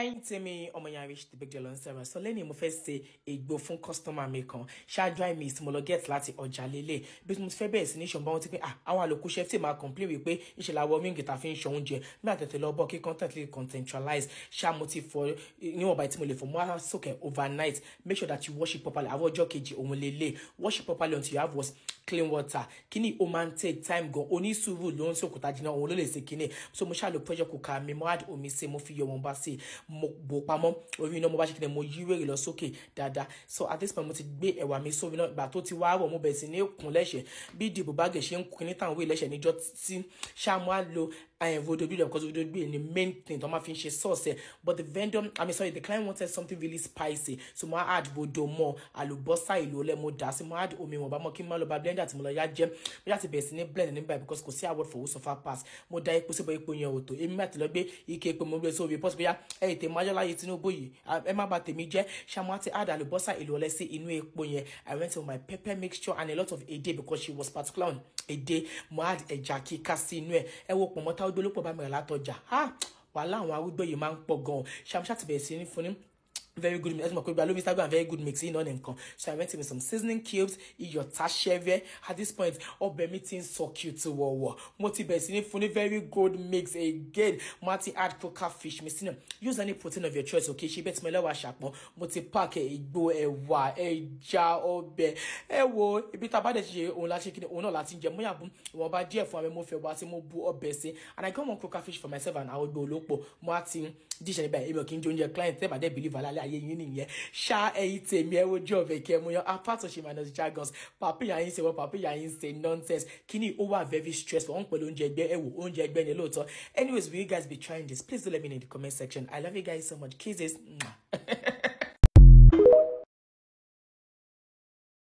ẹ̀yin tèmi ọmọ yàrá rich the big deal on server so lẹ́ni mo fẹ́ ṣe ègbò fún customer mi kan. Ṣáájú àìmí mo lọ get láti ọjà lélẹ̀. Bí mo ti fẹ́ bẹ̀rẹ̀ sí ní ṣọ̀nbọ́n wọn ti pé àwọn àlòkù chef tí máa complain wípé ìṣẹ̀lẹ̀ àwọ̀ wíńgì tá a fi ń ṣọ oúnjẹ. Bí àtẹ̀tẹ̀ lọ bọ̀ kí content lè contextualize. Ṣá mo ti fọ níwọ̀nba tí mo lè fọ á sókè overnight. Make sure that you wash it properly. Àwọn ọjọ́ kejì òun lè lè. Wash it properly until you have was clean water. Kíní o máa ń take time gan? Onísùúrù ló ń sòkòtà jìnnà òun ló lè ṣe kíní so mo ṣàlò pressure cooker mi mo add omi sí mo fi yọ wọn bá sí mo bò pamọ́. Orí iná mo bá ṣe kíní mo yí wèrè lọ sókè dáadáa. So at this point mo ti gbé ẹ̀wà mi sórí náà ìgbà tó ti wá rọ̀ mo bẹ̀rẹ̀ sí ní kùn lẹ́sẹ̀. Bí ìdìbò bá gẹ̀ ṣe ń kùn ní táwọn wé lẹ́sẹ̀ níjọ́ tí ṣáà mo á lo vodo do them because vodo do the main thing. Tó máa fi ń ṣe sauce but the vendor i mean sorry the client wanted something really spicy. So mo add vodo mọ́ àlùbọ́sà ọlẹ́ mo dà sí mo add omi wọn bá mọ́ kí n má lọ bá blender tí mo lọ yá jẹ́. Mo yá ti bẹ̀rẹ̀ sí blend nígbà because kò sí award for who suffer pass. Mo da epo síbọ̀ epo yẹn òtò èmi àti lọ gbé ike epo mo gbé sórí pọ́sì bóyá ẹ ètè májọ́ láyé Tinubu yìí. Ẹ má bà tèmi jẹ́. Ṣàmú àti add àlùbọ́sà ọlẹ́ sí inú epo yẹn? I went with my pepper mixture and a lot of ede because she was particular on ede. Mo add ẹja kíká sí inú ẹ. Ẹ wo mọ́tà ó dolópọ̀ bá mi rà látọjà. Wàhálà àwọn arúgbó yìí máa ń pọ̀ gan-an. Ṣàmúṣà ti bẹ̀rẹ̀ sí ní fún ní very good mix. Ẹ̀sùn mọ̀ Instagram very good mix yìí náà nìkan. So I went in with some seasoning cubes, iyọ̀ táṣẹ́rẹ́. At this point, ọbẹ̀ mi ti ń cute wọ̀wọ̀. Mo ti bẹ̀rẹ̀ sí ní fún very good mix again. Mo ti add croaker fish mi. Use any protein of your choice, okay? Ṣé bẹ́ẹ̀ tí mo lẹ́wà ṣàpọ̀n? Mo ti pack ìgbó ẹ̀wà, ẹja, ọbẹ̀. Ẹ wo ibi tá a bá dẹ̀ ṣe òun la ṣe kí ni òun náà láti jẹ. Mo yà bú ìwọ̀nba díẹ̀ fún mi mo fẹ́ wá sí mo bu ọbẹ̀ sí. And I got one croaker fish for myself and àwọn ìgbó olópò. Mo á ti díṣẹ́ níbẹ̀ èmi ò kí n jẹ oúnjẹ client tẹ́ bá dẹ̀ believe ayé yín nìyẹn. Ṣá ẹyin tèmi ẹ wojú ọbẹ kẹ mo yan apart of minus jargons papi yà yín ṣe wọ papi yà yín ṣe nonsense. Kíni ó very stressful? Wọn pẹ̀lú oúnjẹ ẹgbẹ́ ẹ wò oúnjẹ ẹgbẹ́ ni lóòótọ́. Anyways will you guys be trying this? Please do let me know in the comment section. I love you guys so much. Kisses.